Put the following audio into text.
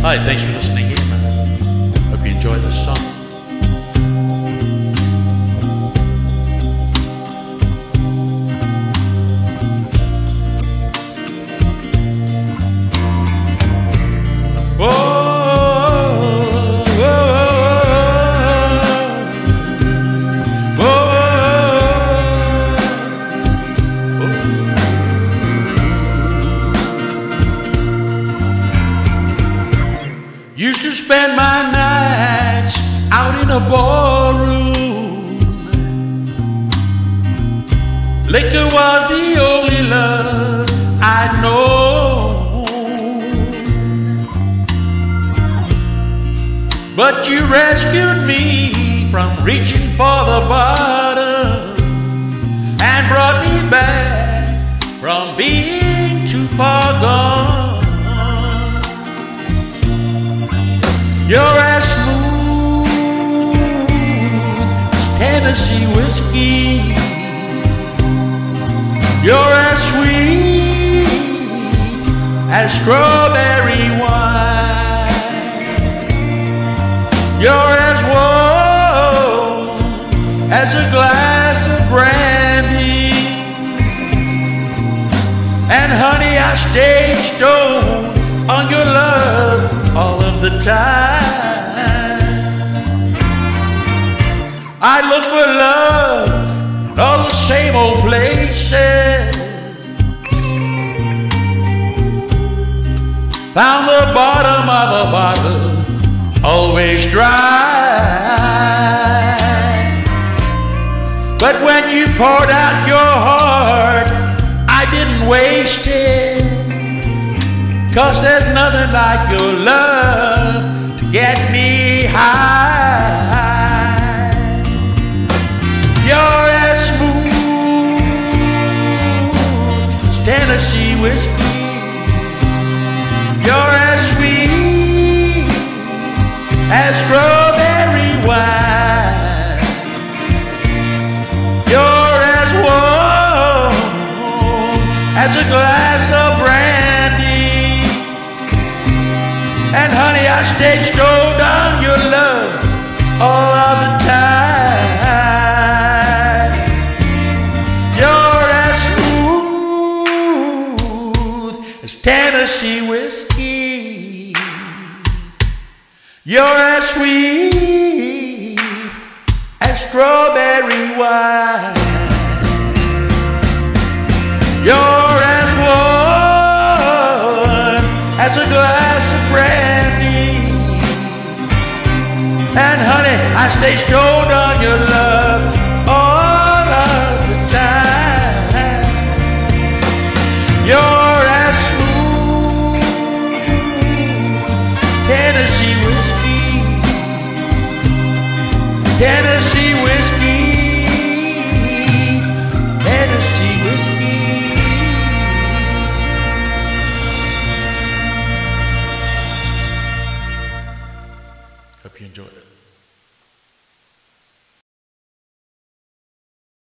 Hi, thanks for listening in. Hope you enjoyed this song. Spend my nights out in a ballroom. Liquor was the only love I know. But you rescued me from reaching for the bottom and brought me back from being too far gone. Tennessee whiskey. You're as sweet as strawberry wine. You're as warm as a glass of brandy. And honey, I stay stoned on your love all of the time. I look for love in all the same old places. Found the bottom of a bottle always dry. But when you poured out your heart, I didn't waste it. Cause there's nothing like your love Tennessee whiskey. You're as sweet as strawberry wine. You're as warm as a glass of brandy. And honey, I stay stoned on your love all of the time. Tennessee whiskey. You're as sweet as strawberry wine. You're as warm as a glass of brandy. And honey, I stay stoned on your love Tennessee whiskey, Tennessee whiskey. Hope you enjoyed it.